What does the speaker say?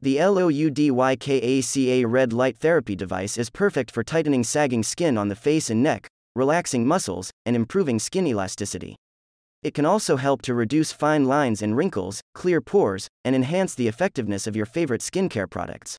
The LOUDYKACA red light therapy device is perfect for tightening sagging skin on the face and neck, relaxing muscles, and improving skin elasticity. It can also help to reduce fine lines and wrinkles, clear pores, and enhance the effectiveness of your favorite skincare products.